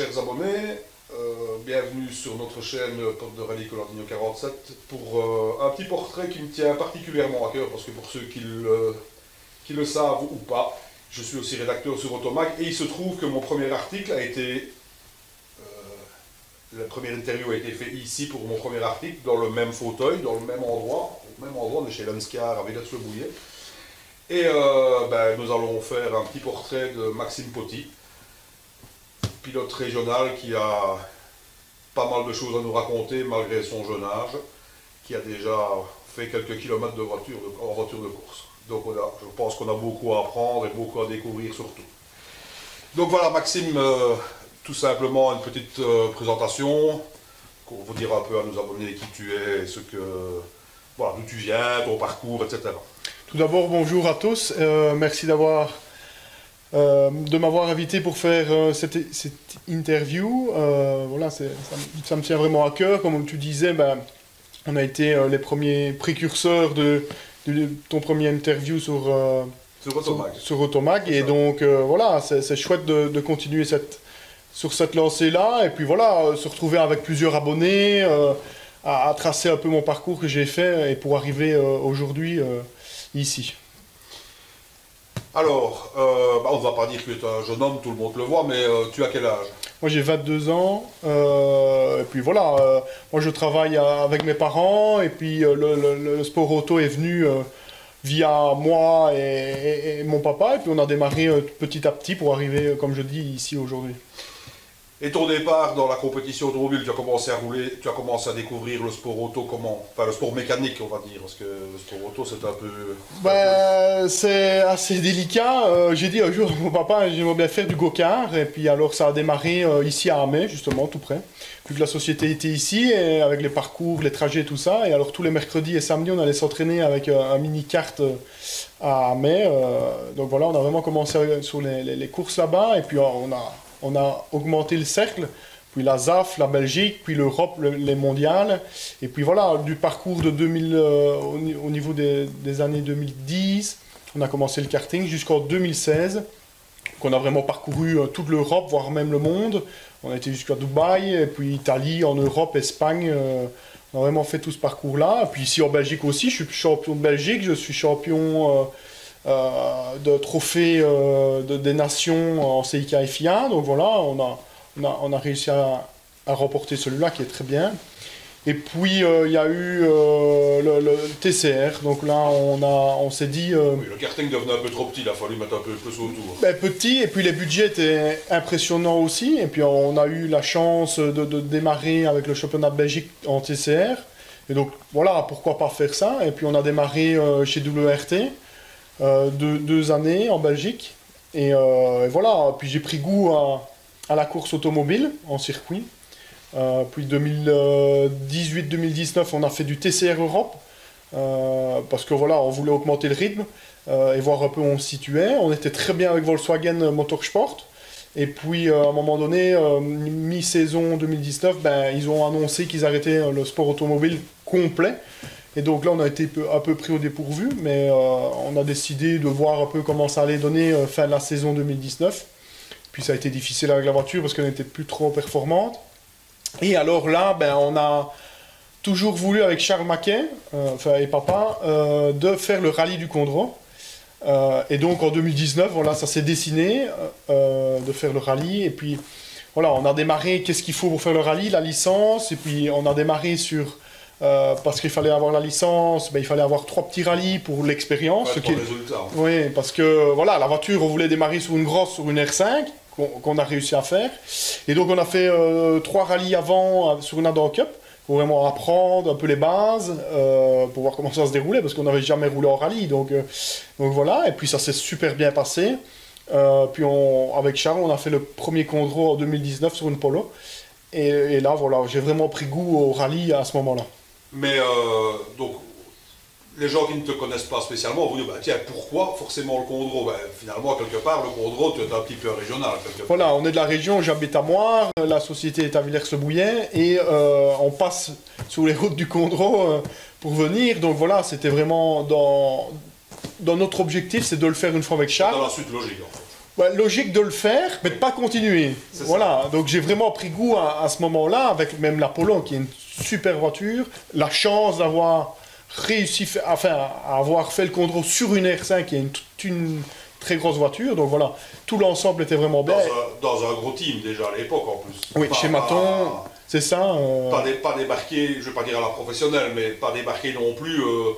chers abonnés, euh, bienvenue sur notre chaîne Côte de Rallye Colardino 47 pour euh, un petit portrait qui me tient particulièrement à cœur parce que pour ceux qui le, savent ou pas, je suis aussi rédacteur sur Automag et il se trouve que mon premier article a été, la première interview a été faite ici pour mon premier article dans le même fauteuil, dans le même endroit, au même endroit de chez Lanscar à Villers-le-Bouillet. Et ben, nous allons faire un petit portrait de Maxime Potti pilote régional qui a pas mal de choses à nous raconter malgré son jeune âge, qui a déjà fait quelques kilomètres de voiture en voiture de course. Donc je pense qu'on a beaucoup à apprendre et beaucoup à découvrir surtout. Donc voilà Maxime, euh, tout simplement une petite euh, présentation pour vous dire un peu à nos abonnés qui tu es, ce que, voilà, d'où tu viens, ton parcours, etc. Tout d'abord bonjour à tous, euh, merci d'avoir euh, de m'avoir invité pour faire euh, cette, interview. Euh, voilà, ça, ça, me tient vraiment à cœur. Comme tu disais, ben, on a été les premiers précurseurs de, ton premier interview sur, sur Automag. et donc, voilà, c'est chouette de, continuer cette, sur cette lancée-là. Et puis voilà, se retrouver avec plusieurs abonnés, à, à, tracer un peu mon parcours que j'ai fait et pour arriver aujourd'hui ici. Alors, euh, bah, on ne va pas dire que tu es un jeune homme, tout le monde le voit, mais euh, tu as quel âge? Moi j'ai 22 ans, euh, et puis voilà, moi je travaille avec mes parents, et puis le, sport auto est venu via moi et, mon papa, et puis on a démarré petit à petit pour arriver, comme je dis, ici aujourd'hui. Et ton départ dans la compétition automobile, tu as commencé à rouler, tu as commencé à découvrir le sport auto comment Enfin, le sport mécanique, on va dire, parce que le sport auto, c'est un peu. Ben, c'est assez délicat. Euh, j'ai dit un jour à mon papa, j'aimerais bien faire du go-kart, et puis alors ça a démarré euh, ici à Amé, justement, tout près. Vu que la société était ici, avec les parcours, les trajets, tout ça, et alors tous les mercredis et samedis, on allait s'entraîner avec euh, un mini-kart à Amé. donc voilà, on a vraiment commencé sur les, les courses là-bas, et puis on a on a augmenté le cercle, puis la ZAF, la Belgique, puis l'Europe, les mondiales. Et puis voilà, du parcours de 2000, euh, au, niveau des, années 2010, on a commencé le karting jusqu'en 2016, qu'on a vraiment parcouru euh, toute l'Europe, voire même le monde. On a été jusqu'à Dubaï, puis Italie, en Europe, Espagne. Euh, on a vraiment fait tout ce parcours-là. Et puis ici en Belgique aussi, je suis champion de Belgique, je suis champion de trophées euh, de, des nations en CIK FIA. Donc voilà, on a, on a, on a réussi à, à remporter celui-là qui est très bien. Et puis euh, il y a eu le, TCR, donc là on, a, on s'est dit... oui, le karting devenait un peu trop petit, il a fallu mettre un peu plus autour. Ben, petit, et puis les budgets étaient impressionnants aussi, et puis on a eu la chance de, de démarrer avec le championnat de Belgique en TCR. Et donc voilà, pourquoi pas faire ça, et puis on a démarré chez WRT. Euh, deux, années en Belgique. Euh, et, voilà, puis j'ai pris goût à, la course automobile en circuit. Euh, puis 2018-2019, on a fait du TCR Europe. parce que voilà, on voulait augmenter le rythme et voir un peu où on se situait. On était très bien avec Volkswagen Motorsport. Et puis, à un moment donné, mi-saison 2019, ben, ils ont annoncé qu'ils arrêtaient le sport automobile complet. Et donc là, on a été un peu pris au dépourvu, mais euh, on a décidé de voir un peu comment ça allait donner euh, fin de la saison 2019. Puis ça a été difficile avec la voiture parce qu'elle n'était plus trop performante. Et alors là, ben, on a toujours voulu avec Charles Maquet euh, et papa de faire le rallye du Condro. et donc en 2019, voilà, ça s'est dessiné de faire le rallye. Et puis voilà, on a démarré, qu'est-ce qu'il faut pour faire le rallye? La licence. Et puis on a démarré sur euh, parce qu'il fallait avoir la licence, ben, il fallait avoir trois petits rallyes pour l'expérience. Ouais, Oui, parce que voilà, la voiture, on voulait démarrer sur une grosse, sur une R5, qu'on a réussi à faire. Et donc on a fait euh, trois rallyes avant euh, sur une Adam Cup, pour vraiment apprendre un peu les bases, pour voir comment ça se déroulait, parce qu'on n'avait jamais roulé en rallye. Donc, donc voilà, et puis ça s'est super bien passé. puis on, avec Charles, on a fait le premier contrôle en 2019 sur une Polo. Et, et là, voilà, j'ai vraiment pris goût au rallye à ce moment-là. Mais euh, donc, les gens qui ne te connaissent pas spécialement vont dire bah, tiens, pourquoi forcément le Condro ben, Finalement, quelque part, le Condro, tu es un petit peu régional. Voilà, on est de la région, j'habite à Moire, la société est à Villers-le-Bouillet et euh, on passe sur les routes du Condro euh, pour venir. Donc voilà, c'était vraiment dans, dans notre objectif, c'est de le faire une fois avec Charles. Dans la suite logique en fait. Ouais, logique de le faire, mais de pas continuer. Voilà, donc j'ai vraiment pris goût à, à ce moment-là, avec même l'Apollo, qui est une super voiture, la chance d'avoir réussi, enfin, à avoir fait le contrôle sur une R5, qui est une, très grosse voiture, donc voilà, tout l'ensemble était vraiment bien. dans un gros team déjà à l'époque en plus. Oui, Pas- chez Maton, c'est ça. euh, Pas, dé- pas débarquer, je vais pas dire à la professionnelle, mais pas débarquer non plus. euh,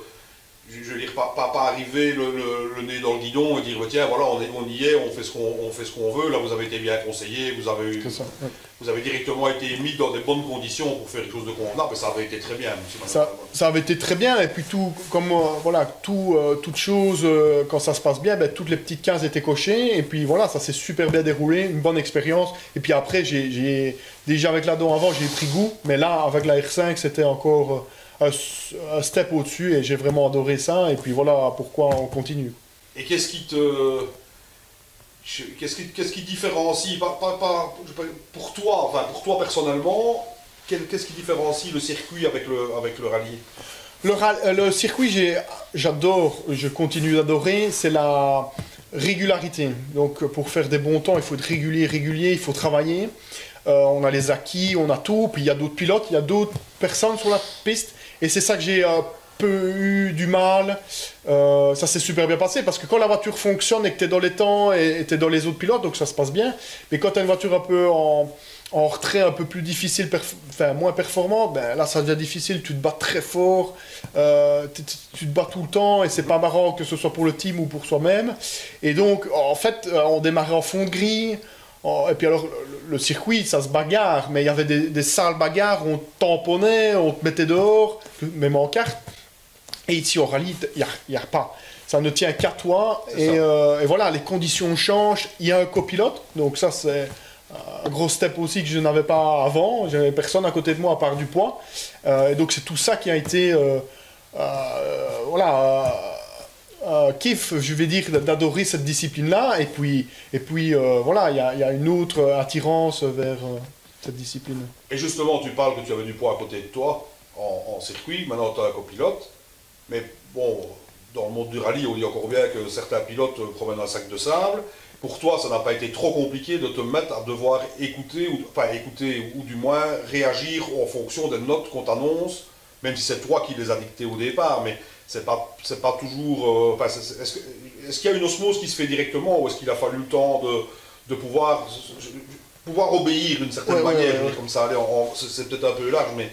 je, veux dire, pas, pas, pas arriver le, le- le nez dans le guidon et dire tiens, voilà, on, est, on y est, on fait ce qu'on on fait ce qu'on veut. Là, vous avez été bien conseillé, vous avez, eu- c'est ça, ouais. vous avez directement été mis dans des bonnes conditions pour faire quelque chose de convenable, et ça avait été très bien. Ça, ça avait été très bien, et puis tout, comme euh, voilà, tout, euh, toute chose, euh, quand ça se passe bien, ben, toutes les petites cases étaient cochées, et puis voilà, ça s'est super bien déroulé, une bonne expérience. Et puis après, j'ai, j'ai- déjà avec la don avant, j'ai pris goût, mais là, avec la R5, c'était encore euh, un, step au-dessus, et j'ai vraiment adoré ça, et puis voilà pourquoi on continue. Et qu'est-ce qui te. Qu'est-ce qui, qu'est-ce qui différencie, pas, pas- pour toi, enfin pour toi personnellement, qu'est-ce qui différencie le circuit avec le, avec le rallye? Le, euh, le circuit, j'ai- j'adore, je continue d'adorer, c'est la régularité. Donc, pour faire des bons temps, il faut être régulier, régulier, il faut travailler. Euh, on a les acquis, on a tout, puis il y a d'autres pilotes, il y a d'autres personnes sur la piste, et c'est ça que j'ai un peu eu du mal. Euh, ça s'est super bien passé, parce que quand la voiture fonctionne et que tu es dans les temps et tu es dans les autres pilotes, donc ça se passe bien, mais quand tu as une voiture un peu en, retrait, un peu plus difficile, enfin moins performante, ben là ça devient difficile, tu te bats très fort, euh, tu te bats tout le temps, et c'est pas marrant que ce soit pour le team ou pour soi-même. Et donc, en fait, euh, on démarrait en fond de grille. En- Et puis alors, le, le circuit, ça se bagarre, mais il y avait des, des sales bagarres, on te tamponnait, on te mettait dehors, même en carte. Et ici, au rallye, il n'y a, pas. Ça ne tient qu'à toi. Et, euh, et voilà, les conditions changent. Il y a un copilote, donc ça, c'est un gros step aussi que je n'avais pas avant. J'avais personne à côté de moi à part du poids. Euh, et donc, c'est tout ça qui a été. euh, voilà. Euh, kiff, je vais dire, d'adorer cette discipline-là. Et puis, et puis euh, voilà, il y a, une autre attirance vers euh, cette discipline. Et justement, tu parles que tu avais du poids à côté de toi en, circuit, maintenant tu as un copilote, mais bon, dans le monde du rallye, on dit encore bien que certains pilotes promènent un sac de sable. Pour toi, ça n'a pas été trop compliqué de te mettre à devoir écouter, ou, enfin écouter, ou du moins réagir en fonction des notes qu'on t'annonce, même si c'est toi qui les as dictées au départ, mais c'est pas, c'est pas toujours. euh, est-ce, qu'il y a une osmose qui se fait directement, ou est-ce qu'il a fallu le temps de, de pouvoir, pouvoir obéir d'une certaine Ouais, manière, ouais, ouais. comme ça, c'est, peut-être un peu large, mais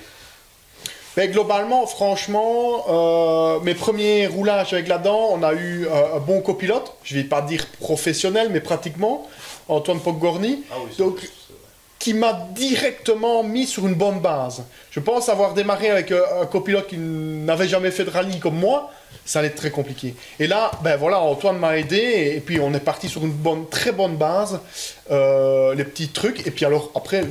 Mais globalement, franchement, euh, mes premiers roulages avec la dent, on a eu euh, un bon copilote. Je vais pas dire professionnel, mais pratiquement. Antoine Pogorny, ah oui, Donc, qui m'a directement mis sur une bonne base. Je pense avoir démarré avec un, un copilote qui n'avait jamais fait de rallye comme moi, ça allait être très compliqué. Et là, ben voilà, Antoine m'a aidé et, puis on est parti sur une bonne, très bonne base, euh, les petits trucs. Et puis alors après,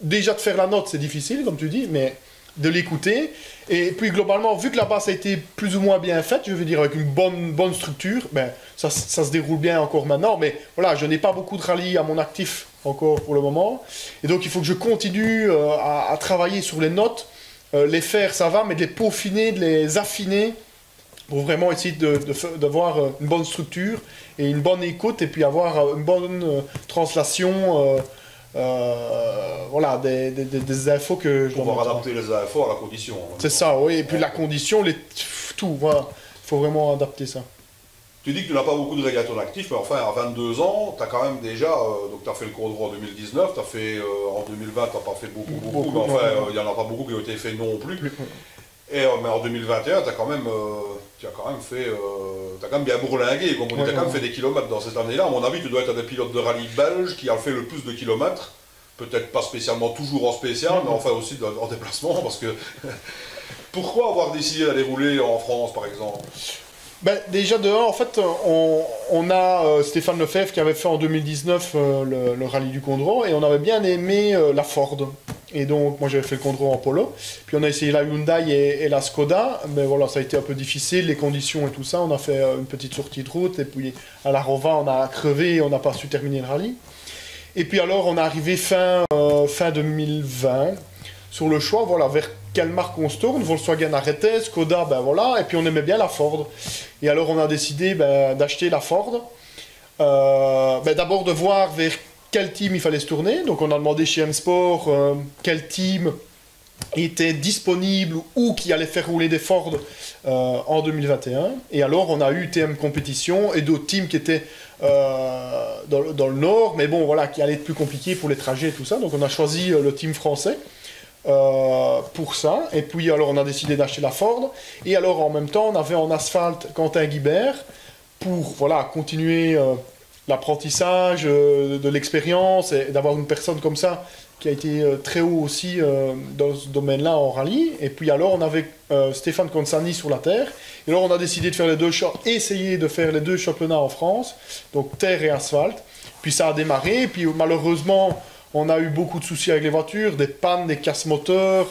déjà de faire la note, c'est difficile, comme tu dis, mais de l'écouter. Et puis globalement, vu que la base a été plus ou moins bien faite, je veux dire avec une bonne, bonne structure, ben, ça, ça se déroule bien encore maintenant. Mais voilà, je n'ai pas beaucoup de rallye à mon actif encore pour le moment. Et donc il faut que je continue euh, à, travailler sur les notes. Euh, les faire, ça va, mais de les peaufiner, de les affiner pour vraiment essayer de- de d'avoir euh, une bonne structure et une bonne écoute et puis avoir une bonne translation. Euh, voilà, des, des- des- des infos que je dois pouvoir adapter les infos à la condition. hein. C'est ça, oui. Et puis la condition, les... tout, voilà. Il faut vraiment adapter ça. Tu dis que tu n'as pas beaucoup de règles à ton actif, mais enfin, à 22 ans, tu as quand même déjà, euh, donc tu as fait le cours en 2019, tu as fait euh, en 2020, tu n'as pas fait beaucoup, beaucoup, Beaucoup, mais enfin, il n'y en a pas beaucoup qui ont été faits non plus. Et, euh, mais en 2021, tu as quand même, euh, as quand même fait, euh, t'as quand même bien bourlingué, comme on dit, Ouais, tu as quand même fait des kilomètres dans cette année-là. À mon avis, tu dois être un des pilotes de rallye belge qui a fait le plus de kilomètres. Peut-être pas spécialement toujours en spécial, mais enfin aussi en déplacement, parce que pourquoi avoir décidé d'aller rouler en France, par exemple? Ben, déjà dehors, en fait, on, on a euh, Stéphane Lefebvre qui avait fait en 2019 euh, le, le rallye du Condro et on avait bien aimé euh, la Ford. Et donc, moi j'avais fait le Condro en polo. Puis on a essayé la Hyundai et, et la Skoda. Mais voilà, ça a été un peu difficile, les conditions et tout ça. On a fait euh, une petite sortie de route et puis à la Rova, on a crevé et on n'a pas su terminer le rallye. Et puis alors, on est arrivé fin, euh, fin 2020 sur le choix, voilà, vers quelle marque on se tourne? Volkswagen arrêtait, Skoda, ben voilà, et puis on aimait bien la Ford. Et alors on a décidé ben, d'acheter la Ford. euh, ben, d'abord de voir vers quel team il fallait se tourner. Donc on a demandé chez M-Sport euh, quel team était disponible ou qui allait faire rouler des Ford euh, en 2021. Et alors on a eu TM Compétition et d'autres teams qui étaient dans, dans, le nord, mais bon voilà, qui allaient être plus compliqués pour les trajets et tout ça. Donc on a choisi le team français. pour ça. Et puis alors on a décidé d'acheter la Ford. Et alors en même temps on avait en asphalte Quentin Guibert pour voilà, continuer euh, l'apprentissage, euh, de l'expérience et d'avoir une personne comme ça qui a été euh, très haut aussi dans ce domaine-là en rallye. Et puis alors on avait Stéphane Consani sur la terre. Et alors on a décidé de faire les deux essayer de faire les deux championnats en France, donc terre et asphalte. Puis ça a démarré. Et puis malheureusement on a eu beaucoup de soucis avec les voitures, des pannes, des casse moteurs.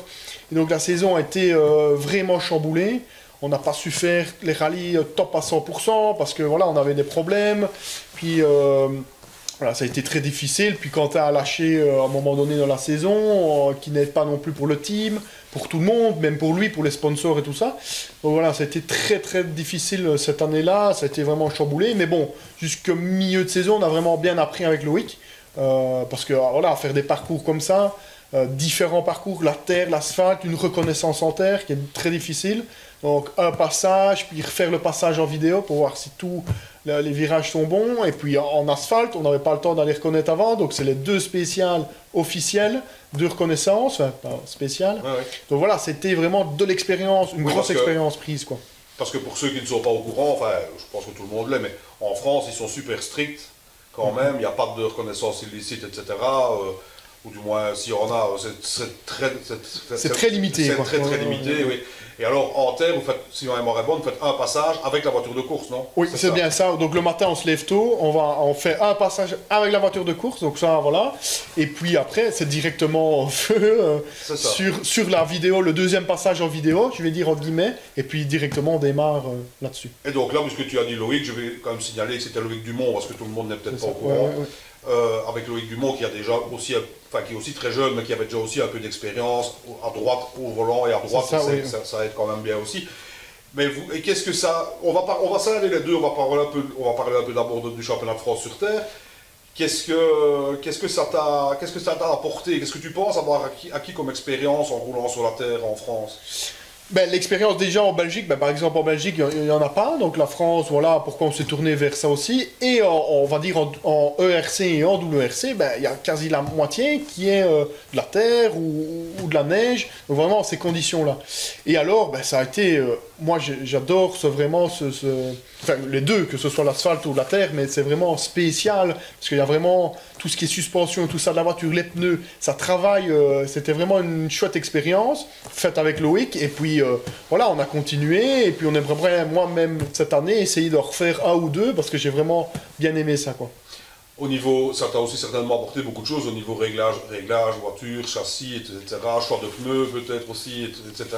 Et donc la saison a été vraiment chamboulée. On n'a pas su faire les rallyes top à 100% parce que voilà, on avait des problèmes. Puis euh, voilà, ça a été très difficile. Puis quand as lâché euh, à un moment donné dans la saison, euh, qui n'aide pas non plus pour le team, pour tout le monde, même pour lui, pour les sponsors et tout ça. Donc voilà, ça a été très très difficile cette année-là. Ça a été vraiment chamboulé. Mais bon, jusqu'au milieu de saison, on a vraiment bien appris avec Loïc. parce que voilà, faire des parcours comme ça, différents parcours, la terre, l'asphalte, une reconnaissance en terre qui est très difficile. Donc un passage, puis refaire le passage en vidéo pour voir si tous les virages sont bons. Et puis en asphalte, on n'avait pas le temps d'aller reconnaître avant. Donc c'est les deux spéciales officielles de reconnaissance, enfin pas spéciales. Donc voilà, c'était vraiment de l'expérience, une grosse expérience prise. quoi. Parce que pour ceux qui ne sont pas au courant, enfin je pense que tout le monde l'est, mais en France ils sont super stricts quand mhm. même. Il n'y a pas de reconnaissance illicite, etc. Euh, ou du moins s'il y en a, c'est très, très, limité. C'est très très limité, oui. Et alors, en terre, vous faites, si on est bonne, vous faites un passage avec la voiture de course, non? Oui, c'est bien ça. Donc le matin, on se lève tôt, on, va, on fait un passage avec la voiture de course, donc ça, voilà. Et puis après, c'est directement au feu euh, sur, sur la vidéo, le deuxième passage en vidéo, je vais dire entre guillemets, et puis directement on démarre euh, là-dessus. Et donc là, puisque tu as dit Loïc, je vais quand même signaler que c'était Loïc Dumont, parce que tout le monde n'est peut-être pas au courant. Euh, avec Loïc Dumont qui a déjà aussi, enfin qui est aussi très jeune, mais qui avait déjà aussi un peu d'expérience à droite au volant et à droite, ça, ça, aide quand même bien aussi. Mais vous, et qu'est-ce que ça, on va on va s'arrêter les deux, on va parler un peu, on va parler un peu d'abord du championnat de France sur terre. Qu'est-ce que, qu'est-ce que ça t'a, qu'est-ce que ça t'a apporté? Qu'est-ce que tu penses avoir acquis, acquis comme expérience en roulant sur la terre en France? Ben, L'expérience déjà en Belgique, ben, par exemple en Belgique, il n'y en a pas. Donc la France, voilà pourquoi on s'est tourné vers ça aussi. Et on va dire en, ERC et en WRC, ben, il y a quasi la moitié qui est euh, de la terre ou, de la neige. Vraiment ces conditions-là. Et alors, ben, ça a été... Euh, moi j'adore vraiment ce, Enfin, les deux, que ce soit l'asphalte ou la terre, mais c'est vraiment spécial, parce qu'il y a vraiment tout ce qui est suspension, tout ça de la voiture, les pneus, ça travaille, euh, c'était vraiment une chouette expérience, faite avec Loïc, et puis euh, voilà, on a continué, et puis on aimerait moi-même cette année essayer de refaire un ou deux, parce que j'ai vraiment bien aimé ça, quoi. Au niveau, ça t'a aussi certainement apporté beaucoup de choses au niveau réglage, réglage voiture, châssis, etc., choix de pneus peut-être aussi, etc.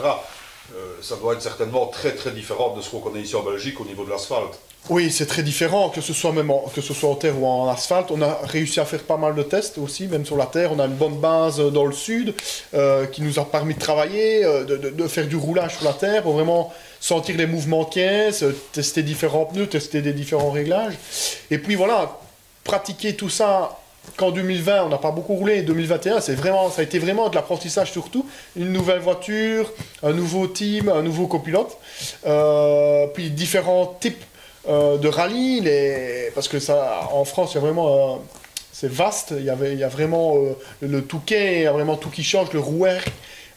Euh, ça doit être certainement très très différent de ce qu'on connaît ici en Belgique au niveau de l'asphalte. Oui, c'est très différent, que ce soit même en, que ce soit en terre ou en asphalte. On a réussi à faire pas mal de tests aussi, même sur la terre. On a une bonne base dans le sud euh, qui nous a permis de travailler, euh, de, faire du roulage sur la terre pour vraiment sentir les mouvements de caisse, tester différents pneus, tester des différents réglages. Et puis voilà, pratiquer tout ça qu'en 2020, on n'a pas beaucoup roulé, 2021, c'est vraiment, ça a été vraiment de l'apprentissage surtout. Une nouvelle voiture, un nouveau team, un nouveau copilote, euh, puis différents types euh, de rallye, les... parce que ça, en France, il y a vraiment... Euh, c'est vaste, il y, avait, il y a vraiment le Touquet, il y a vraiment tout qui change, le rouer.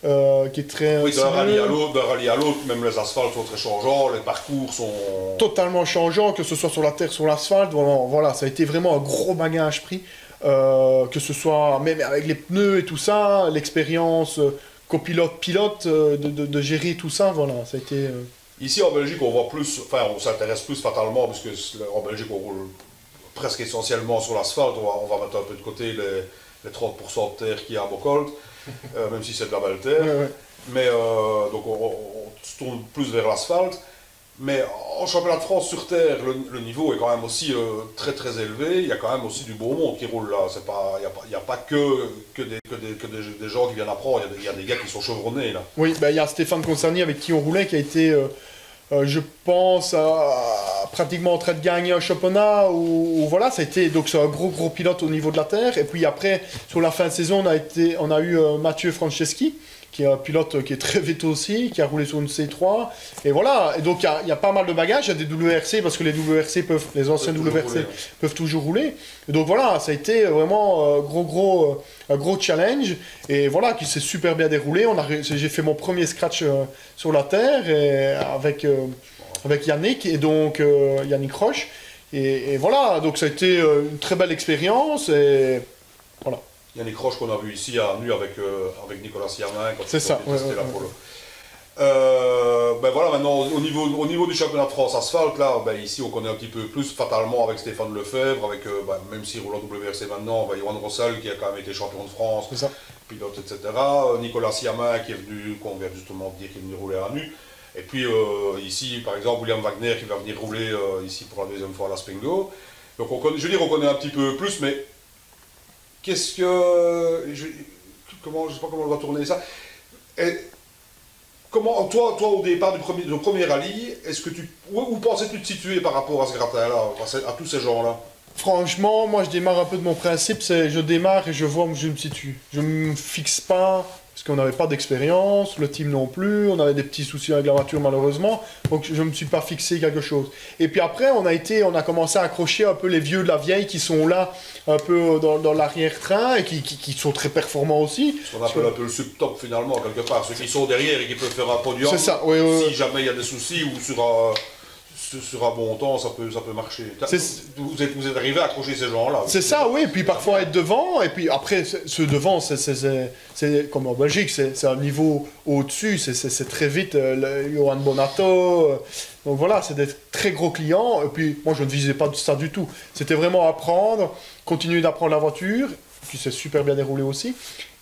qui est très. Oui, d'un rallye à l'autre, d'un rallye à l'autre, même les asphaltes sont très changeants, les parcours sont. Totalement changeants, que ce soit sur la terre, sur l'asphalte. Voilà, voilà, ça a été vraiment un gros bagage pris. Euh, que ce soit même avec les pneus et tout ça, l'expérience euh, copilote-pilote, euh, de, gérer tout ça, voilà, ça a été... Ici en Belgique, on voit plus, enfin on s'intéresse plus fatalement, parce que en Belgique on roule presque essentiellement sur l'asphalte, on va, mettre un peu de côté les, 30% de terre qu'il y a à Bocolt, même si c'est de la belle terre. Mais donc on, on, se tourne plus vers l'asphalte. Mais en championnat de France sur terre, le, niveau est quand même aussi euh, très très élevé. Il y a quand même aussi du beau monde qui roule là. Il n'y a, pas que, que, des, des, gens qui viennent apprendre. Il y, a des, gars qui sont chevronnés là. Oui, bah, il y a Stéphane Concerny avec qui on roulait qui a été euh, euh, je pense, pratiquement en train de gagner un championnat. Ou voilà, ça a été donc c'est un gros gros pilote au niveau de la terre. Et puis après, sur la fin de saison, on a été, on a eu Mathieu Franceschi qui est un pilote qui est très vite aussi, qui a roulé sur une C3. Et voilà, et donc il y, a pas mal de bagages, il y a des WRC, parce que les WRC peuvent, les anciens WRC peuvent toujours rouler. Et donc voilà, ça a été vraiment un gros, gros, un gros challenge. Et voilà, qui s'est super bien déroulé. J'ai fait mon premier scratch euh, sur la terre et avec, euh, avec Yannick, et donc euh, Yannick Roche. Et, et, voilà, donc ça a été une très belle expérience. Et voilà. Yannick Roche qu'on a vu ici à Nu avec, euh, avec Nicolas Siamin quand C'est ça, ouais, euh, ben voilà, maintenant au niveau, au niveau du championnat de France asphalte, là, ben ici on connaît un petit peu plus fatalement avec Stéphane Lefebvre, avec euh, ben, même si WRC maintenant, ben, Johan Rossel qui a quand même été champion de France, pilote, etc. Nicolas Siamin qui est venu, qu'on vient justement dire qu'il est venu rouler à nu. Et puis ici, par exemple, William Wagner qui va venir rouler ici pour la deuxième fois à la Spingo. Donc on connaît, je veux dire, on connaît un petit peu plus, mais Qu'est-ce que. Je, comment, je sais pas comment on va tourner ça. comment, toi, toi, au départ du premier, du premier rallye, est-ce que tu. Où, pensais-tu te situer par rapport à ce gratin-là, à, tous ces gens-là? Franchement, moi je démarre un peu de mon principe, c'est je démarre et je vois où je me situe. Je me fixe pas parce qu'on n'avait pas d'expérience, le team non plus, on avait des petits soucis avec la voiture malheureusement, donc je ne me suis pas fixé quelque chose. Et puis après, on a été, on a commencé à accrocher un peu les vieux de la vieille qui sont là, un peu dans, l'arrière-train et qui, qui, sont très performants aussi. Ce qu'on appelle un peu le sub-top finalement, quelque part, ceux qui sont derrière et qui peuvent faire un podium. C'est ça, oui, Si jamais il y a des soucis ou sur un sur un bon temps, ça peut, ça peut marcher. Vous êtes, vous êtes arrivé à accrocher ces gens-là. C'est ça, oui. Et puis parfois être devant, et puis après, ce devant, c'est comme en Belgique, c'est un niveau au-dessus, c'est très vite. Euh, Johan Bonato. Euh, donc voilà, c'est des très gros clients. Et puis moi, je ne visais pas ça du tout. C'était vraiment apprendre, continuer d'apprendre la voiture, puis c'est super bien déroulé aussi,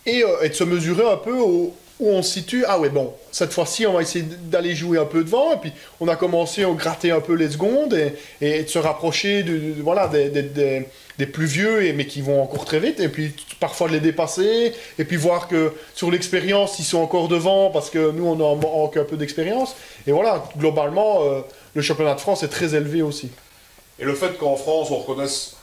et, euh, et de se mesurer un peu au où on se situe, ah ouais, bon, cette fois-ci, on va essayer d'aller jouer un peu devant, et puis on a commencé à gratter un peu les secondes et, de se rapprocher de, voilà, des, plus vieux, mais qui vont encore très vite, et puis parfois de les dépasser, et puis voir que sur l'expérience, ils sont encore devant parce que nous, on a encore un peu d'expérience. Et voilà, globalement, euh, le championnat de France est très élevé aussi. Et le fait qu'en France, on reconnaisse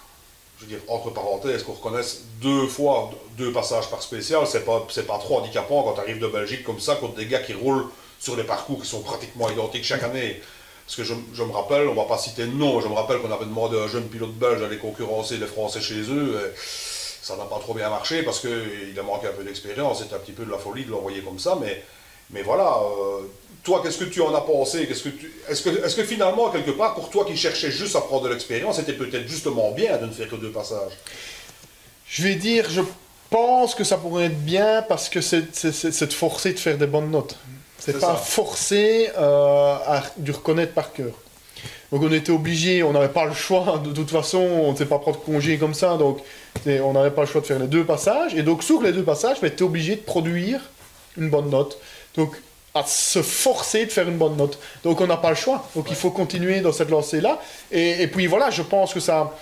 je veux dire, entre parenthèses, qu'on reconnaisse deux fois deux passages par spécial, c'est pas, pas trop handicapant quand tu arrives de Belgique comme ça, contre des gars qui roulent sur des parcours qui sont pratiquement identiques chaque année. Parce que je, me rappelle, on va pas citer de nom, je me rappelle qu'on avait demandé à un jeune pilote belge d'aller concurrencer les Français chez eux. Ça n'a pas trop bien marché parce qu'il a manqué un peu d'expérience, c'était un petit peu de la folie de l'envoyer comme ça, mais, mais voilà. Euh, toi, qu'est-ce que tu en as pensé? Est-ce que, est que, est que finalement, quelque part, pour toi qui cherchais juste à prendre de l'expérience, c'était peut-être justement bien de ne faire que deux passages? Je vais dire, je pense que ça pourrait être bien parce que c'est de forcer de faire des bonnes notes. C'est pas forcer euh, à du reconnaître par cœur. Donc on était obligé, on n'avait pas le choix, de toute façon, on ne sait pas prendre congé comme ça, donc on n'avait pas le choix de faire les deux passages. Et donc sur les deux passages, tu es obligé de produire une bonne note. Donc à se forcer de faire une bonne note. Donc on n'a pas le choix. Donc il faut continuer dans cette lancée-là. Et, puis voilà, je pense que ça...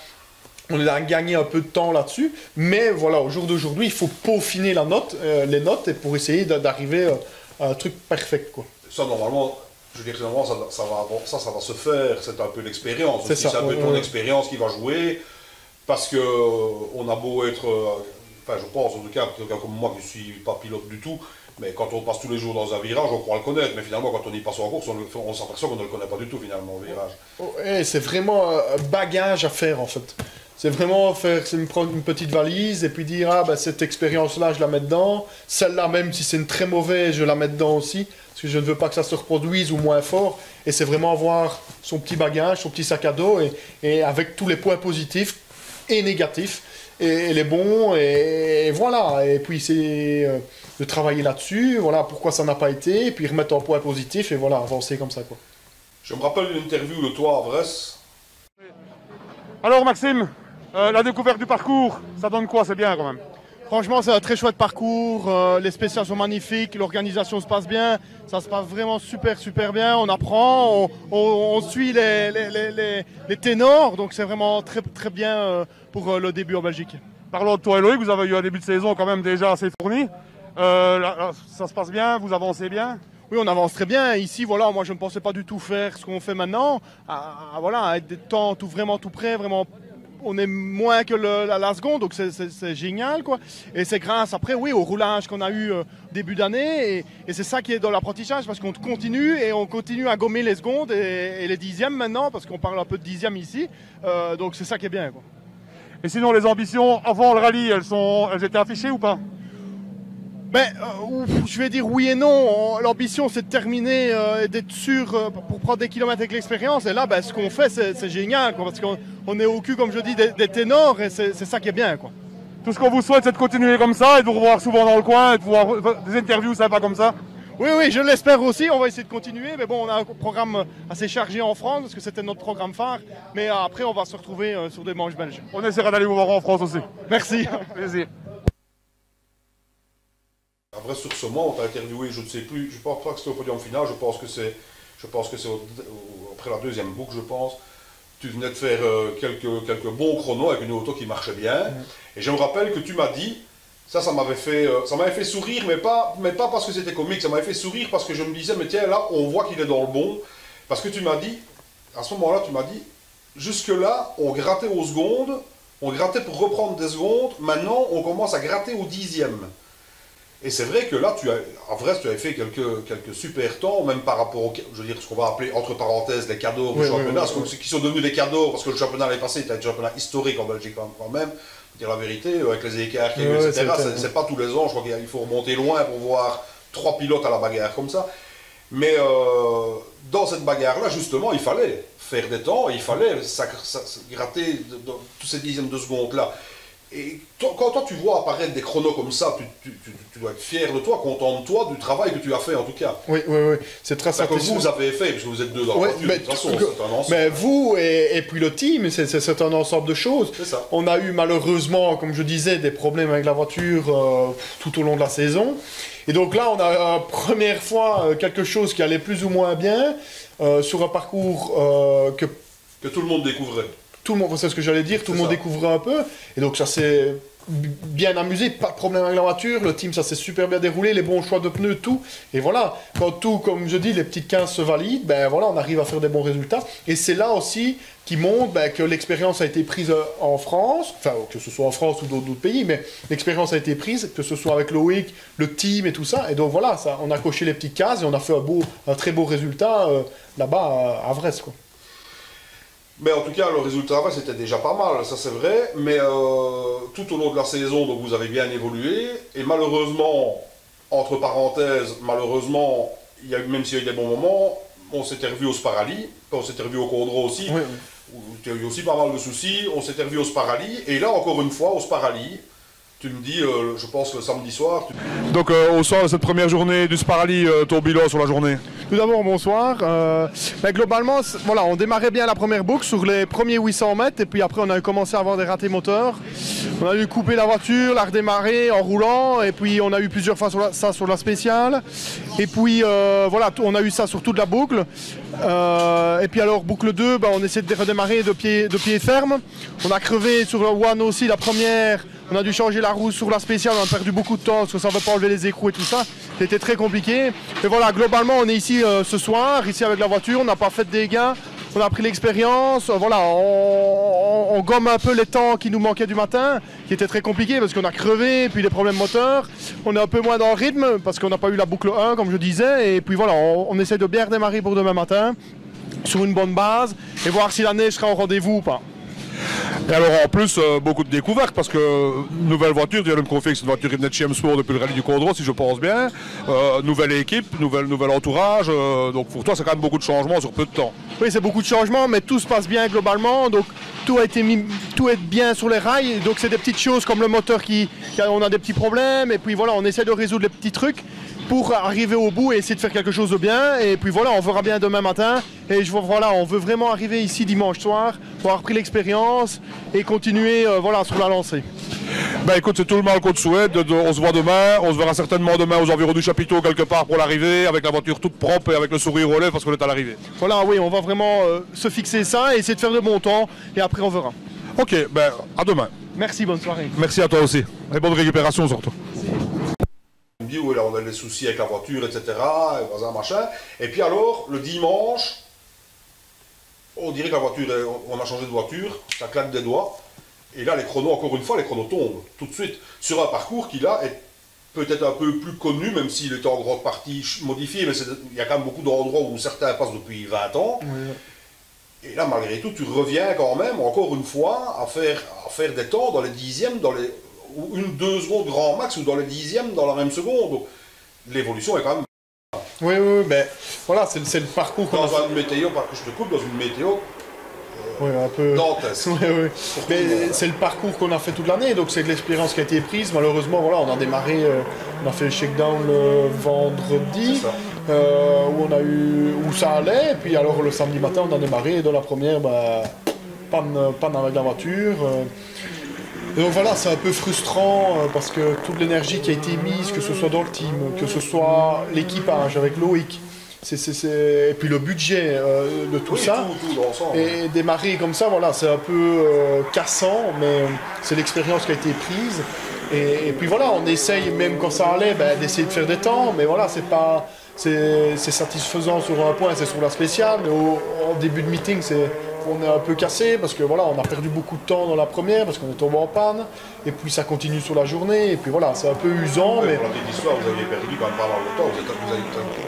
On a gagné un peu de temps là-dessus, mais voilà, au jour d'aujourd'hui, il faut peaufiner la note, euh, les notes, et pour essayer d'arriver euh, à un truc parfait, quoi. Ça, normalement, je veux dire, normalement, ça, ça, va, ça, ça va se faire, c'est un peu l'expérience. C'est un peu ton expérience qui va jouer, parce que euh, on a beau être, enfin, je pense, en tout cas, comme moi qui ne suis pas pilote du tout, mais quand on passe tous les jours dans un virage, on croit le connaître. Mais finalement, quand on y passe en course, on, s'aperçoit qu'on ne le connaît pas du tout, finalement, le virage. Oh, c'est vraiment un bagage à faire, en fait. C'est vraiment faire, c'est me prendre une petite valise et puis dire ah ben cette expérience-là je la mets dedans, celle-là même si c'est une très mauvaise je la mets dedans aussi parce que je ne veux pas que ça se reproduise ou moins fort et c'est vraiment avoir son petit bagage, son petit sac à dos et, et avec tous les points positifs et négatifs et, les bons et, voilà et puis c'est euh, de travailler là-dessus, voilà pourquoi ça n'a pas été, et puis remettre en point positif et voilà, avancer comme ça. Quoi. Je me rappelle une interview de toi à Vresse. Alors Maxime, euh, la découverte du parcours, ça donne quoi? C'est bien quand même Franchement, c'est un très chouette parcours. Euh, les spéciales sont magnifiques, l'organisation se passe bien. Ça se passe vraiment super, super bien. On apprend, on, suit les, les, les, ténors. Donc, c'est vraiment très, très bien euh, pour le début en Belgique. Parlons de toi, Loïc. Vous avez eu un début de saison quand même déjà assez fourni. Euh, ça se passe bien Vous avancez bien Oui, on avance très bien. Ici, voilà, moi, je ne pensais pas du tout faire ce qu'on fait maintenant. À, à- voilà, à être des temps tout, vraiment tout près, vraiment. On est moins que le- la, la seconde, donc c'est- génial, quoi. Et c'est grâce, après, oui, au roulage qu'on a eu euh, début d'année. Et, et c'est ça qui est dans l'apprentissage, parce qu'on continue et on continue à gommer les secondes et, et les dixièmes maintenant, parce qu'on parle un peu de dixièmes ici. Euh, donc c'est ça qui est bien, quoi. Et sinon, les ambitions avant le rallye, elles, sont, elles étaient affichées ou pas? Ben, euh, je vais dire oui et non. On- L'ambition, c'est de terminer euh, et d'être sûr euh, pour prendre des kilomètres avec l'expérience. Et là, ben, ce qu'on fait, c'est génial, quoi, parce qu'on on est au cul, comme je dis, des, des ténors, et c'est ça qui est bien, quoi. Tout ce qu'on vous souhaite, c'est de continuer comme ça et de vous revoir souvent dans le coin et de pouvoir des interviews sympas comme ça. Oui, oui, je l'espère aussi. On va essayer de continuer. Mais bon, on a un programme assez chargé en France, parce que c'était notre programme phare. Mais après, on va se retrouver sur des manches belges. On essaiera d'aller vous voir en France aussi. Merci. Plaisir. Après, sur ce mois, on t'a interviewé, je ne sais plus, je pense pas que c'était au podium final, je pense que c'est, je pense que c'est au- au- après la deuxième boucle, je pense. Tu venais de faire euh, quelques, quelques bons chronos avec une auto qui marchait bien. Et je me rappelle que tu m'as dit, ça, ça m'avait fait, euh, ça m'avait fait sourire, mais pas, mais pas parce que c'était comique, ça m'avait fait sourire parce que je me disais, mais tiens, là, on voit qu'il est dans le bon. Parce que tu m'as dit, à ce moment-là, tu m'as dit, jusque-là, on grattait aux secondes, on grattait pour reprendre des secondes, maintenant, on commence à gratter au dixième. Et c'est vrai que là, tu as, en vrai, tu avais fait quelques, quelques super temps, même par rapport au, je veux dire, ce qu'on va appeler, entre parenthèses, les cadeaux du Oui, championnat, oui, ce qui sont devenus des cadeaux, parce que le championnat l'année passée était un championnat historique en Belgique quand même, dire la vérité, euh, avec les écarts qu'il y a eu, etc. C'est- pas tous les ans, je crois qu'il faut remonter loin pour voir trois pilotes à la bagarre comme ça. Mais euh, dans cette bagarre-là, justement, il fallait faire des temps, il fallait gratter de- de- tous ces dixièmes de secondes-là. Et toi- quand toi tu vois apparaître des chronos comme ça, tu, tu- tu- tu dois être fier de toi, content de toi, du travail que tu as fait en tout cas. Oui, oui, oui. C'est très Ça que satisfaisant. vous avez fait, parce que vous êtes deux dans voiture, mais de toute façon, que- c'est un ensemble. Mais vous et, et puis le team, c'est- un ensemble de choses. C'est ça. On a eu malheureusement, comme je disais, des problèmes avec la voiture euh, tout au long de la saison. Et donc là, on a euh, première fois euh, quelque chose qui allait plus ou moins bien euh, sur un parcours que Que tout le monde découvrait. Tout le monde, c'est ce que j'allais dire, tout le monde ça. découvrait un peu. Et donc ça s'est bien amusé, pas de problème avec la voiture, le team ça s'est super bien déroulé, les bons choix de pneus, tout. Et voilà, quand tout, comme je dis, les petites 15 se valident, ben voilà, on arrive à faire des bons résultats. Et c'est là aussi qui montre ben, que l'expérience a été prise euh, en France, enfin que ce soit en France ou d'autres d'autres pays, mais l'expérience a été prise, que ce soit avec Loïc, le team et tout ça. Et donc voilà, ça, on a coché les petites cases et on a fait un, beau, un très beau résultat euh, là-bas à, à Vresse. Quoi. Mais en tout cas, le résultat, c'était déjà pas mal, ça c'est vrai. Mais euh, tout au long de la saison, donc vous avez bien évolué. Et malheureusement, entre parenthèses, malheureusement, il y a, même s'il y a eu des bons moments, on s'était revu au Sparali, on s'était revu au Condro aussi, Oui, où il y a eu aussi pas mal de soucis. On s'était revu au Sparali. Et là, encore une fois, au Sparali, tu me dis, euh, je pense le samedi soir, tu- Donc euh, au soir de cette première journée du Sparali, euh, ton bilan sur la journée Tout d'abord, bonsoir. Euh, ben, globalement, voilà, on démarrait bien la première boucle sur les premiers 800 mètres et puis après on a commencé à avoir des ratés moteurs. On a dû couper la voiture, la redémarrer en roulant et puis on a eu plusieurs fois sur la- ça sur la spéciale. Et puis euh, voilà, on a eu ça sur toute la boucle. Euh, et puis alors boucle 2, ben, on essaie de redémarrer de pied, de pied ferme. On a crevé sur le one aussi la première. On a dû changer la roue sur la spéciale, on a perdu beaucoup de temps parce que ça ne veut pas enlever les écrous et tout ça. C'était très compliqué. Et voilà, globalement, on est ici euh, ce soir, ici avec la voiture, on n'a pas fait de dégâts, on a pris l'expérience. Euh, voilà, on gomme un peu les temps qui nous manquaient du matin, qui étaient très compliqués parce qu'on a crevé, puis des problèmes moteurs. On est un peu moins dans le rythme parce qu'on n'a pas eu la boucle 1, comme je disais. Et puis voilà, on, on essaie de bien redémarrer pour demain matin sur une bonne base et voir si la neige sera au rendez-vous ou pas. Et alors en plus, euh, beaucoup de découvertes parce que euh, nouvelle voiture, confier que c'est une voiture qui venait de chez depuis le rallye du Condro, si je pense bien. Euh, nouvelle équipe, nouvelle, nouvel entourage. donc pour toi, c'est quand même beaucoup de changements sur peu de temps. Oui, c'est beaucoup de changements, mais tout se passe bien globalement. Donc tout a été mis, tout est bien sur les rails. Donc c'est des petites choses comme le moteur qui, qui on a des petits problèmes. Et puis voilà, on essaie de résoudre les petits trucs pour arriver au bout et essayer de faire quelque chose de bien. Et puis voilà, on verra bien demain matin. Et je vois, voilà, on veut vraiment arriver ici dimanche soir pour avoir pris l'expérience et continuer, euh, voilà, sur la lancée. Ben écoute, c'est tout le mal qu'on te souhaite. On se voit demain. On se verra certainement demain aux environs du chapiteau quelque part pour l'arrivée, avec la voiture toute propre et avec le sourire au lèvres parce qu'on est à l'arrivée. Voilà, oui, on va vraiment euh, se fixer ça et essayer de faire de bon temps. Et après, on verra. Ok, ben à demain. Merci, bonne soirée. Merci à toi aussi. Et bonne récupération surtout. Oui, là, on a des soucis avec la voiture, etc. Et machin. Et puis alors, le dimanche, on dirait que la voiture, on a changé de voiture, ça claque des doigts. Et là, les chronos, encore une fois, les chronos tombent tout de suite sur un parcours qui, là, est peut-être un peu plus connu, même s'il est en grande partie modifié, mais il y a quand même beaucoup d'endroits où certains passent depuis 20 ans. Et là, malgré tout, tu reviens quand même, encore une fois, à faire, à faire des temps dans les dixièmes, dans les, ou une, deux secondes grand max, ou dans les dixièmes dans la même seconde. Donc, l'évolution est quand même Oui, oui, oui, ben voilà, c'est le- le parcours qu'on a dans une météo, je te coupe, dans une météo Ouais, un peu. Mais le c'est le parcours qu'on a fait toute l'année, donc c'est de l'expérience qui a été prise. Malheureusement, voilà, on a démarré, euh, on a fait le shakedown le vendredi, euh, où on a eu, où ça allait, et puis alors le samedi matin, on a démarré, et dans la première, bah, panne, panne avec la voiture. euh. Et donc voilà, c'est un peu frustrant euh, parce que toute l'énergie qui a été mise, que ce soit dans le team, que ce soit l'équipage avec Loïc, et puis le budget euh, de tout Oui, ça. tout, tout l'ensemble. Et démarrer comme ça, voilà, c'est un peu euh, cassant, mais c'est l'expérience qui a été prise. Et, et puis voilà, on essaye, même quand ça allait, ben, d'essayer de faire des temps, mais voilà, c'est pas. C'est satisfaisant sur un point, c'est sur la spéciale, mais au, début de meeting, c'est, on est un peu cassé parce que voilà, on a perdu beaucoup de temps dans la première parce qu'on est tombé en panne, et puis ça continue sur la journée, et puis voilà, c'est un peu usant, Ouais, mais. Petite histoire, vous aviez perdu quand même pas mal de temps. Vous, avez,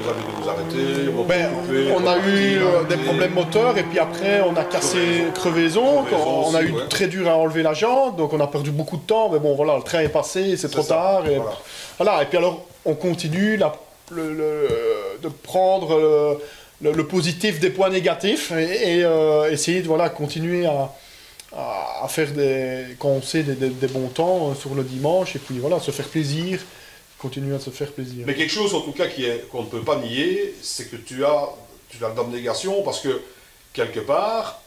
vous avez dû vous arrêter. Ben, on a eu euh, des problèmes moteurs et puis après on a cassé crevaison, Crevaison on a aussi, eu ouais. très dur à enlever la jante, donc on a perdu beaucoup de temps, mais bon voilà, le train est passé, c'est trop ça, tard. Et, voilà. voilà. et puis alors on continue la- le- le- de prendre le, le- positif des points négatifs et, euh, essayer de voilà, continuer à, à- faire des, quand on sait des, bons temps euh, sur le dimanche et puis voilà, se faire plaisir, continuer à se faire plaisir. Mais quelque chose en tout cas qu'on ne peut pas nier, c'est que tu as, tu as l'abnégation parce que quelque part,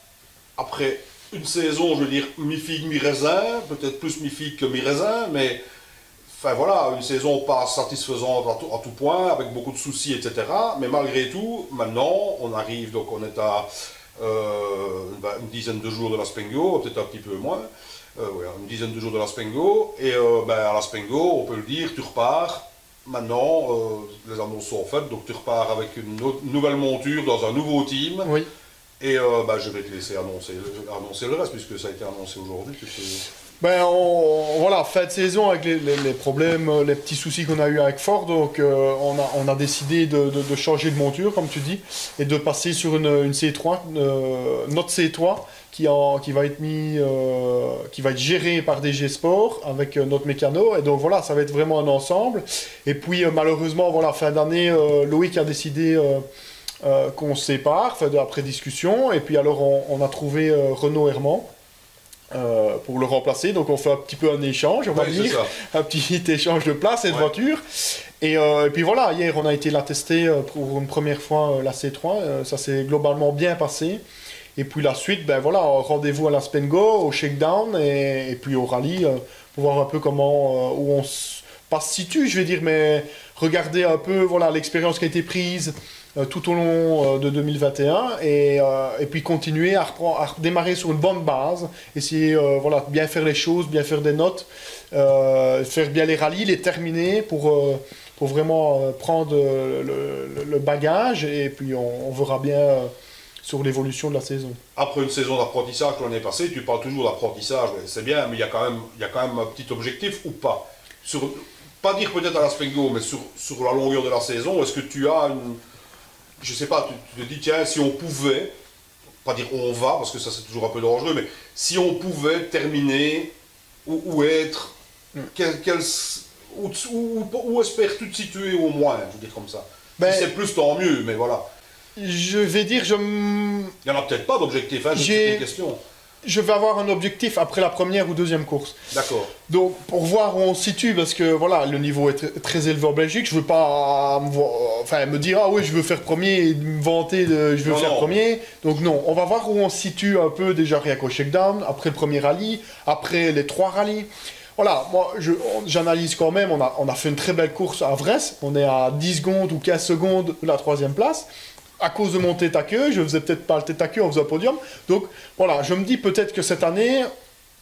après une saison, je veux dire, mi-figue, mi-raisin, peut-être plus mi-figue que mi-raisin, mais enfin voilà, une saison pas satisfaisante en tout, point, avec beaucoup de soucis, etc. Mais malgré tout, maintenant, on arrive, donc on est à euh, ben, une dizaine de jours de la Spengo, peut-être un petit peu moins, euh, ouais, une dizaine de jours de la Spengo, et euh, ben, à la Spengo, on peut le dire, tu repars. Maintenant, les annonces sont faites, donc tu repars avec une autre- nouvelle monture dans un nouveau team. Oui. Et euh, ben, je vais te laisser annoncer, annoncer le reste, puisque ça a été annoncé aujourd'hui. Ben, on, voilà, fin de saison avec les, problèmes, les petits soucis qu'on a eu avec Ford, donc euh, on, a, on a décidé de, de- changer de monture, comme tu dis, et de passer sur une, une C3, euh, notre C3, qui, en, qui va être mis, euh, qui va être géré par DG Sport avec notre mécano, et donc voilà, ça va être vraiment un ensemble. Et puis malheureusement, voilà, fin d'année, Loïc a décidé qu'on se sépare, après discussion, et puis alors on, on a trouvé Renaud Herman. Euh, pour le remplacer, donc on fait un petit peu un échange, on va Ouais, dire, un petit échange de place et de Ouais. voiture. Et, euh, et puis voilà, hier on a été la tester euh, pour une première fois la C3, euh, ça s'est globalement bien passé. Et puis la suite, ben voilà, rendez-vous à la Spengo, au shakedown et, et puis au rallye pour voir un peu comment, où on se situe, je vais dire, mais regarder un peu voilà l'expérience qui a été prise tout au long euh, de 2021 et, euh, et puis continuer à, à redémarrer sur une bonne base, essayer euh, voilà bien faire les choses, bien faire des notes, euh, faire bien les rallyes, les terminer pour euh, pour vraiment euh, prendre euh, le, bagage et puis on, verra bien euh, sur l'évolution de la saison. Après une saison d'apprentissage l'année passée, tu parles toujours d'apprentissage, c'est bien, mais il y, a quand même, il y a quand même un petit objectif ou pas? Pas dire peut-être à la Spengo, mais sur, sur la longueur de la saison, est-ce que tu as une. Je sais pas, tu, tu te dis, tiens, si on pouvait, pas dire on va, parce que ça c'est toujours un peu dangereux, mais si on pouvait terminer ou, ou être. quel- quel- où, où- où espères-tu te situer au moins, je veux dire comme ça Ben- Si c'est plus, tant mieux, mais voilà. Je vais dire, je, Il n'y en a peut-être pas d'objectif, hein, J'ai- une question. Je vais avoir un objectif après la première ou deuxième course. D'accord. Donc, pour voir où on se situe, parce que voilà, le niveau est tr- très élevé en Belgique, je veux pas me, vo- enfin, me dire, ah oui, je veux faire premier et me vanter de je veux Non, faire non. premier. Donc, non, on va voir où on se situe un peu déjà rien qu'au shakedown, après le premier rallye, après les trois rallyes. Voilà, moi, j'analyse quand même, on a, on a fait une très belle course à Vresse, on est à 10 secondes ou 15 secondes de la troisième place. À cause de mon tête à queue, je faisais peut-être pas le tête à queue, on faisait un podium. Donc, voilà, je me dis peut-être que cette année,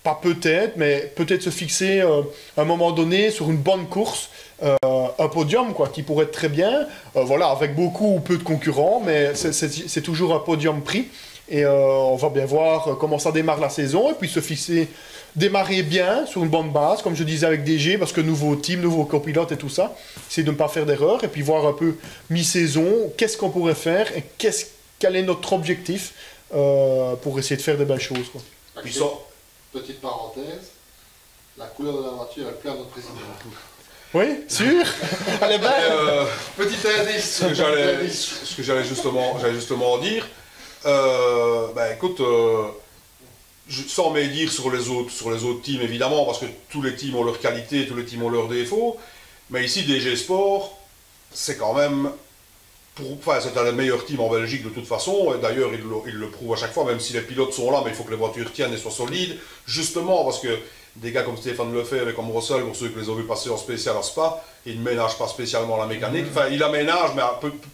pas peut-être, mais peut-être se fixer à un moment donné sur une bonne course, un podium quoi, qui pourrait être très bien, voilà, avec beaucoup ou peu de concurrents, mais c'est toujours un podium pris. Et on va bien voir comment ça démarre la saison, et puis se fixer démarrer bien sur une bonne base, comme je disais avec DG, parce que nouveau team, nouveau copilote et tout ça, c'est de ne pas faire d'erreur et puis voir un peu mi-saison, qu'est-ce qu'on pourrait faire et qu'est-ce, quel est notre objectif euh, pour essayer de faire des belles choses. Quoi. Petite parenthèse, la couleur de la voiture, elle plaît à notre président. Oui, sûr Allez, ben, euh, Petit indice Ce que j'allais, ce que j'allais justement, j'allais justement dire, euh, ben écoute, euh, sans dire sur les autres, sur les autres teams évidemment, parce que tous les teams ont leurs qualités, tous les teams ont leurs défauts. Mais ici, DG Sport, c'est quand même, pour, enfin, c'est un des meilleurs teams en Belgique de toute façon. Et d'ailleurs, il, il, le prouve à chaque fois, même si les pilotes sont là, mais il faut que les voitures tiennent et soient solides. Justement, parce que des gars comme Stéphane Lefebvre et comme Russell, pour ceux qui les ont vus passer en spécial à Spa, ils ne ménagent pas spécialement la mécanique. Enfin, ils aménagent, mais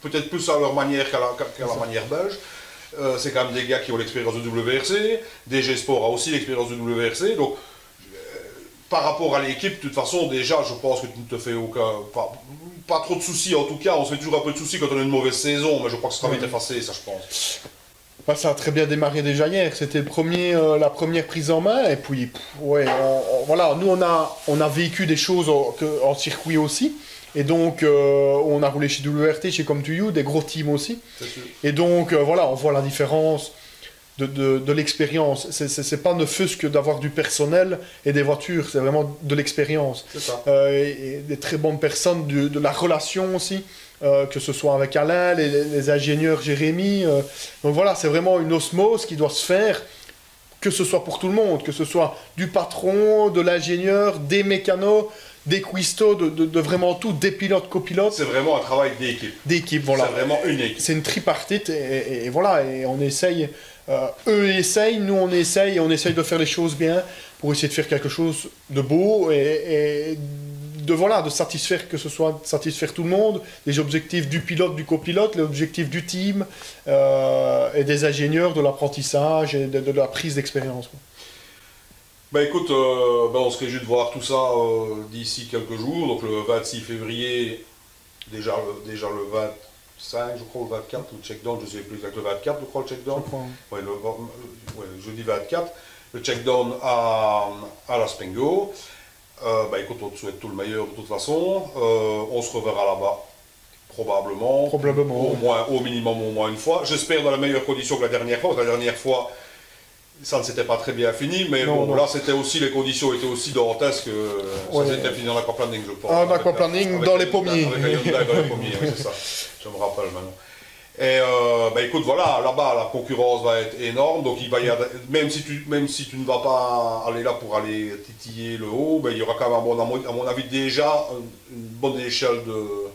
peut-être plus à leur manière qu'à la, la manière belge. Euh, c'est quand même des gars qui ont l'expérience de WRC. DG Sport a aussi l'expérience de WRC. Donc, euh, par rapport à l'équipe, de toute façon, déjà, je pense que tu ne te fais aucun. Pas, trop de soucis, en tout cas. On se fait toujours un peu de soucis quand on a une mauvaise saison, mais je crois que ça va être effacé, ça, je pense. Bah, ça a très bien démarré déjà hier. C'était premier, euh, la première prise en main. Et puis, ouais, voilà, nous, on a, on a vécu des choses en circuit aussi. Et donc, euh, on a roulé chez WRT, chez Come To You, des gros teams aussi. Et donc, euh, voilà, on voit la différence de, de, de l'expérience. C'est pas ne fût-ce que d'avoir du personnel et des voitures, c'est vraiment de l'expérience. Euh, et, des très bonnes personnes, de, de la relation aussi, euh, que ce soit avec Alain, les, les ingénieurs Jérémy. Donc voilà, c'est vraiment une osmose qui doit se faire que ce soit pour tout le monde, que ce soit du patron, de l'ingénieur, des mécanos, des cuistots, de, vraiment tout, des pilotes, copilotes. C'est vraiment un travail d'équipe. D'équipe, voilà. C'est vraiment une équipe. C'est une tripartite et, voilà, et on essaye, euh, eux essayent, nous on essaye, on essaye de faire les choses bien pour essayer de faire quelque chose de beau et, de voilà, de satisfaire que ce soit satisfaire tout le monde, les objectifs du pilote, du copilote, les objectifs du team euh, et des ingénieurs, de l'apprentissage et de, la prise d'expérience. Ben écoute, euh, ben on se réjouit de voir tout ça euh, d'ici quelques jours. Donc le 26 février, déjà, déjà le 25, je crois, le 24, le check-down, je ne sais plus exactement, le 24, je crois, le check-down. Ouais, le, ouais, jeudi 24, le check-down à, à la Spengo. Euh, bah écoute, on te souhaite tout le meilleur de toute façon. Euh, on se reverra là-bas. Probablement. Probablement. Au, moins, au minimum, au moins une fois. J'espère dans la meilleure condition que la dernière fois. la dernière fois, ça ne s'était pas très bien fini, mais bon, là, c'était aussi, les conditions étaient aussi dantesques. Ça s'était fini en aquaplaning, je pense. En aquaplaning, dans les pommiers. Avec dans les pommiers, c'est ça. Je me rappelle maintenant. Et euh, bah écoute, voilà, là-bas, la concurrence va être énorme. Donc, il va y avoir, même, si tu, même si tu ne vas pas aller là pour aller titiller le haut, bah, il y aura quand même, à mon avis, déjà une bonne échelle de,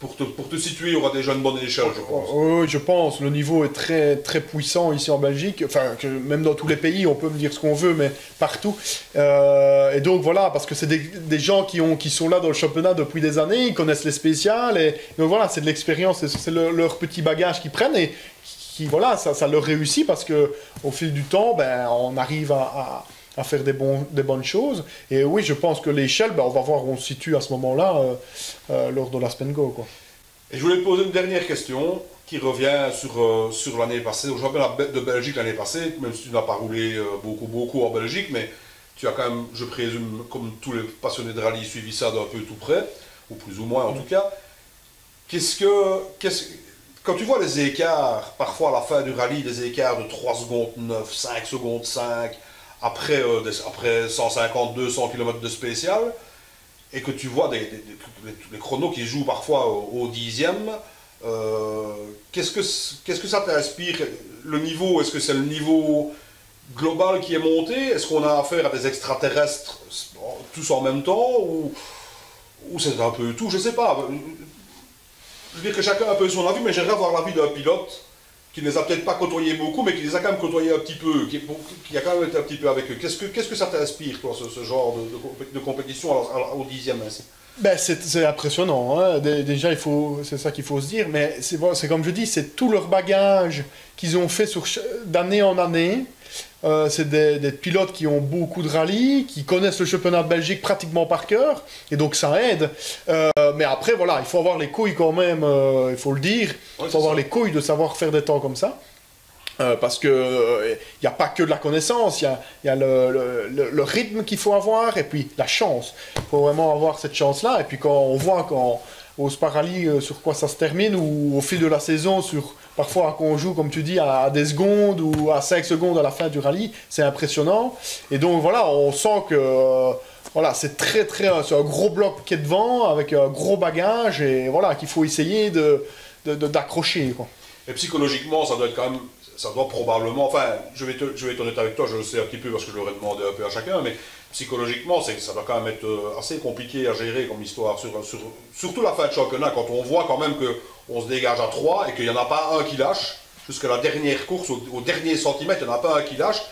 pour te, pour te situer, il y aura déjà une bonne échelle, je pense. Oui, je pense. Le niveau est très, très puissant ici en Belgique. Enfin, même dans tous les pays, on peut me dire ce qu'on veut, mais partout. Euh, et donc voilà, parce que c'est des, gens qui, ont, qui sont là dans le championnat depuis des années, ils connaissent les spéciales. Donc voilà, c'est de l'expérience, c'est leur petit bagage qu'ils prennent. Et qui, voilà, ça, ça leur réussit parce que au fil du temps, ben, on arrive à faire des, bons, des bonnes choses. Et oui, je pense que l'échelle, ben, on va voir où on se situe à ce moment-là euh, euh, lors de la Go. Quoi. Et je voulais poser une dernière question qui revient sur, euh, sur l'année passée, au championnat de Belgique l'année passée, même si tu n'as pas roulé beaucoup, beaucoup en Belgique, mais tu as quand même, je présume, comme tous les passionnés de rallye, suivi ça d'un peu tout près, ou plus ou moins en tout cas. Qu'est-ce que, qu'est-ce, quand tu vois les écarts, parfois à la fin du rallye, des écarts de 3 secondes 9, 5 secondes 5, après, euh, après 150, 200 km de spécial, et que tu vois des, chronos qui jouent parfois au, dixième, euh, qu'est-ce que que ça t'inspire? Le niveau, est-ce que c'est le niveau global qui est monté? Est-ce qu'on a affaire à des extraterrestres tous en même temps ou, ou c'est un peu tout? Je sais pas. Je veux dire que chacun a un peu son avis, mais j'aimerais avoir l'avis d'un pilote qui ne les a peut-être pas côtoyés beaucoup, mais qui les a quand même côtoyés un petit peu, qui, a quand même été un petit peu avec eux. Qu'est-ce que, ça t'inspire, toi, ce, genre de, de, compétition au dixième ainsi ben, c'est, impressionnant. Hein. Déjà, il faut, c'est ça qu'il faut se dire. Mais c'est, c'est comme je dis, c'est tout leur bagage qu'ils ont fait sur, d'année en année. Euh, c'est des, des pilotes qui ont beaucoup de rallye, qui connaissent le championnat de Belgique pratiquement par cœur, et donc ça aide. Euh, mais après, voilà, il faut avoir les couilles quand même, euh, il faut le dire. Il faut avoir ça. les couilles de savoir faire des temps comme ça. Parce que il n'y a pas que de la connaissance, il y a, il y a le, le- le- le rythme qu'il faut avoir et puis la chance. Il faut vraiment avoir cette chance-là. Et puis quand on voit quand, au Sparali sur quoi ça se termine ou au fil de la saison, sur parfois quand on joue, comme tu dis, à, des secondes ou à 5 secondes à la fin du rallye, c'est impressionnant. Et donc voilà, on sent que euh, voilà, c'est très très c'est un gros bloc qui est devant avec un gros bagage et voilà qu'il faut essayer de d'accrocher. Et psychologiquement, ça doit être quand même, ça doit probablement, enfin, je vais, te, je vais être honnête avec toi, je le sais un petit peu parce que je l'aurais demandé un peu à chacun, mais psychologiquement, que ça doit quand même être euh, assez compliqué à gérer comme histoire, sur, sur- surtout la fin de championnat, quand on voit quand même qu'on se dégage à 3 et qu'il n'y en a pas un qui lâche, jusqu'à la dernière course, au, au dernier centimètre, il n'y en a pas un qui lâche,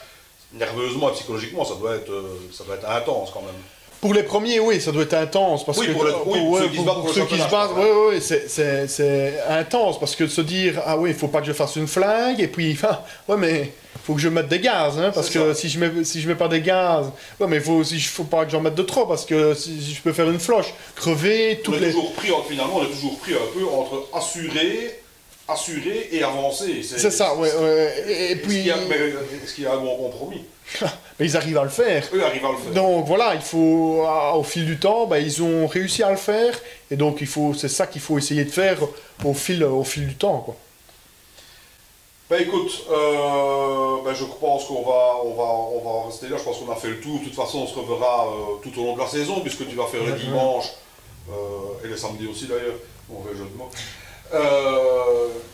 nerveusement et psychologiquement, ça doit être, euh, ça doit être intense quand même. Pour les premiers, oui, ça doit être intense. Parce Oui, que, pour le- oui, pour ceux qui se battent pour le ceux qui se championnat, battent, je oui, oui, c'est- intense. Parce que de se dire, ah oui, il faut pas que je fasse une flingue, et puis, ah, ouais, mais faut que je mette des gaz, hein, parce que ça. si je mets, si je mets pas des gaz, ouais, mais il faut aussi, faut pas que j'en mette de trop, parce que si, si je peux faire une floche, crever, On toutes est les. toujours pris, finalement, on est toujours pris un peu entre assurer, assurer et avancer. C'est ça, ouais, ouais. Et, et Est-ce puis, qu'il y est-ce qu'il y a un bon compromis mais ils arrivent à le faire. Eux arrivent à le faire. Donc voilà, il faut, ah, au fil du temps, ben, ils ont réussi à le faire, et donc il faut, c'est ça qu'il faut essayer de faire au fil, au fil du temps, quoi. Ben écoute, euh, ben je pense qu'on va, on va, on va rester là. Je pense qu'on a fait le tour. De toute façon, on se reverra euh, tout au long de la saison, puisque tu vas faire le dimanche, euh, et le samedi aussi d'ailleurs. Mauvais jeu de mots.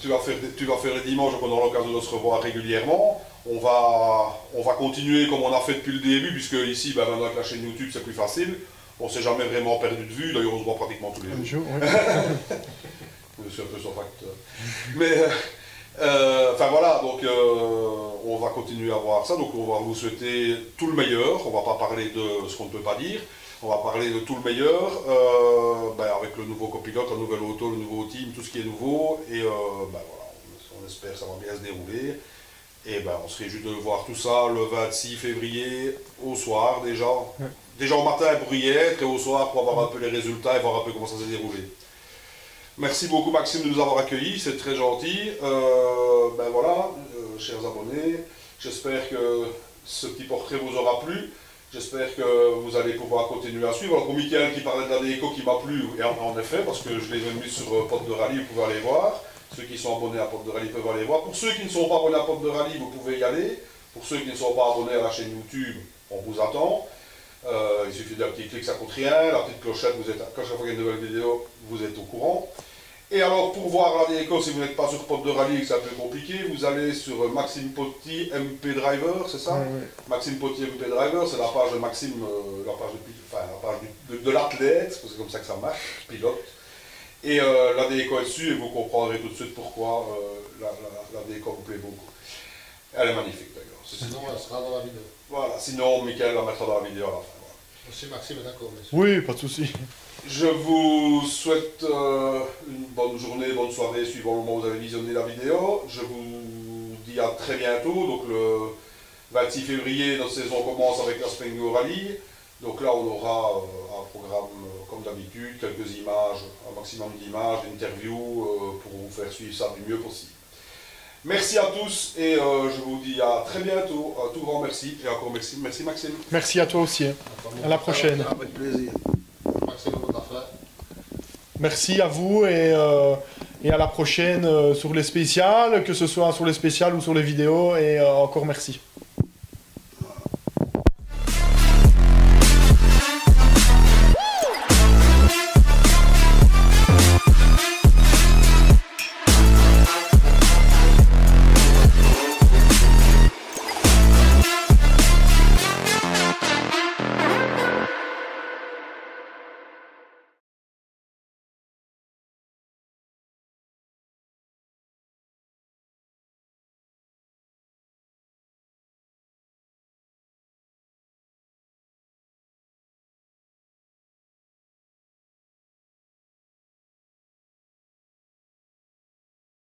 Tu, vas faire, tu vas faire les dimanches, donc on aura l'occasion de se revoir régulièrement. On va, on va continuer comme on a fait depuis le début, puisque ici, ben, maintenant avec la chaîne YouTube, c'est plus facile. On s'est jamais vraiment perdu de vue. D'ailleurs, on se voit pratiquement tous les jours. Je suis un peu son facteur. Mais, enfin voilà, donc euh, on va continuer à voir ça. Donc on va vous souhaiter tout le meilleur. On va pas parler de ce qu'on ne peut pas dire. On va parler de tout le meilleur, euh, ben, avec le nouveau copilote, la nouvelle auto, le nouveau team, tout ce qui est nouveau. Et euh, ben, voilà, on, espère que ça va bien se dérouler. Et ben, on se réjouit de voir tout ça le 26 février au soir déjà. Déjà au matin pour y être et au soir pour avoir un peu les résultats et voir un peu comment ça s'est déroulé. Merci beaucoup Maxime de nous avoir accueillis, c'est très gentil. Euh, ben voilà, euh, chers abonnés, j'espère que ce petit portrait vous aura plu. J'espère que vous allez pouvoir continuer à suivre. Alors pour Mickaël qui parlait de la déco qui m'a plu, et en, en effet, parce que je l'ai mis sur euh, Porte de Rallye, vous pouvez aller voir. Ceux qui sont abonnés à Porte de Rallye peuvent aller voir. Pour ceux qui ne sont pas abonnés à Porte de Rallye, vous pouvez y aller. Pour ceux qui ne sont pas abonnés à la chaîne YouTube, on vous attend. Euh, il suffit d'un petit clic, ça coûte rien. La petite clochette, vous êtes, quand chaque fois qu'il y a une nouvelle vidéo, vous êtes au courant. Et alors, pour voir la déco, si vous n'êtes pas sur Pod de Rallye et que c'est un peu compliqué, vous allez sur Maxime Potti MP Driver, c'est ça? Maxime Potti MP Driver, c'est la page de Maxime, euh, la page, de, enfin, la page de, de l'athlète, parce que c'est comme ça que ça marche, pilote. Et euh, la déco est dessus et vous comprendrez tout de suite pourquoi euh, la, la- la déco vous plaît beaucoup. Elle est magnifique d'ailleurs. Sinon, elle sera dans la vidéo. Voilà, sinon Michael la mettra dans la vidéo à la fin. Aussi, Maxime est d'accord, sûr. Oui, pas de souci. Je vous souhaite euh, une bonne journée, bonne soirée suivant le moment où vous avez visionné la vidéo. Je vous dis à très bientôt. Donc le 26 février, notre saison commence avec la Springo Rally. Donc là, on aura euh, un programme euh, comme d'habitude, quelques images, un maximum d'images, d'interviews euh, pour vous faire suivre ça du mieux possible. Merci à tous et euh, je vous dis à très bientôt. Un tout grand merci et encore merci. Merci Maxime. Merci à toi aussi. hein. À la prochaine. Avec plaisir. Merci à vous et, euh, et à la prochaine euh, sur les spéciales, que ce soit sur les spéciales ou sur les vidéos. Et euh, encore merci.